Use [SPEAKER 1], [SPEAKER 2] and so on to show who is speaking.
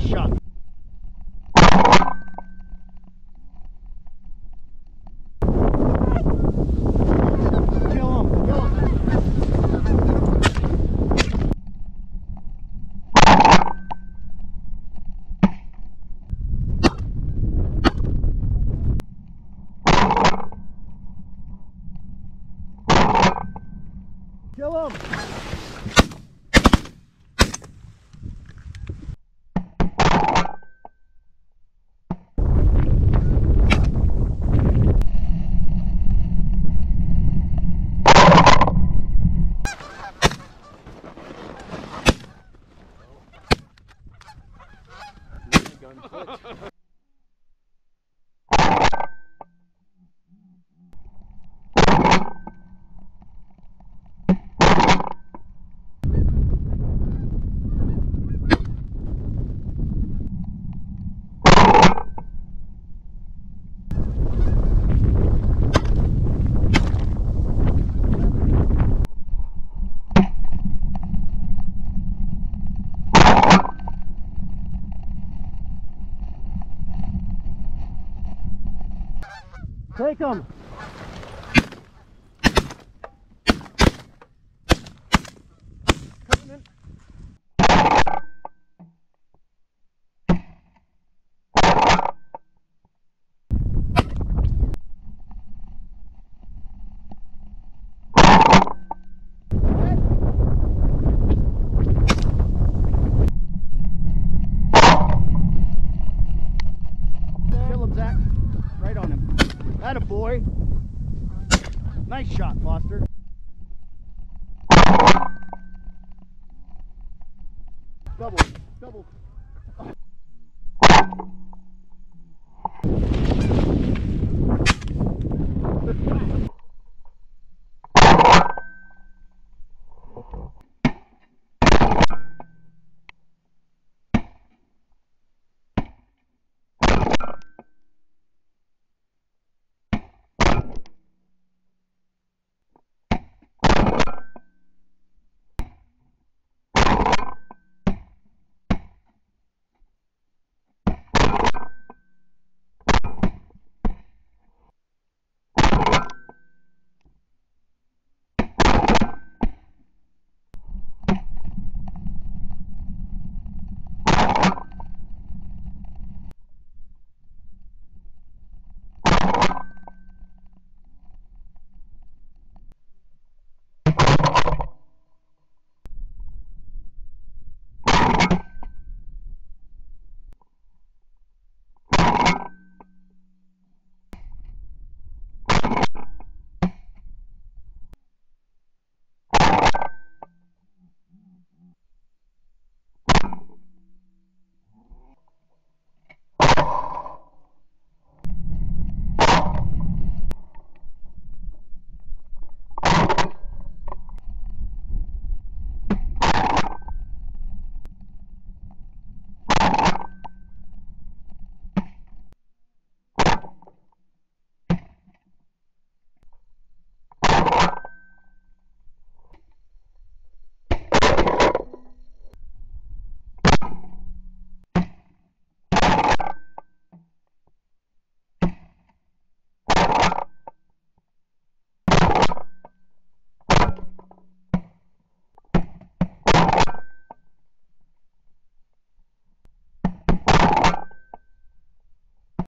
[SPEAKER 1] shot. Kill him. Kill him. Kill Take him. A boy. Nice shot, Foster. Double, double.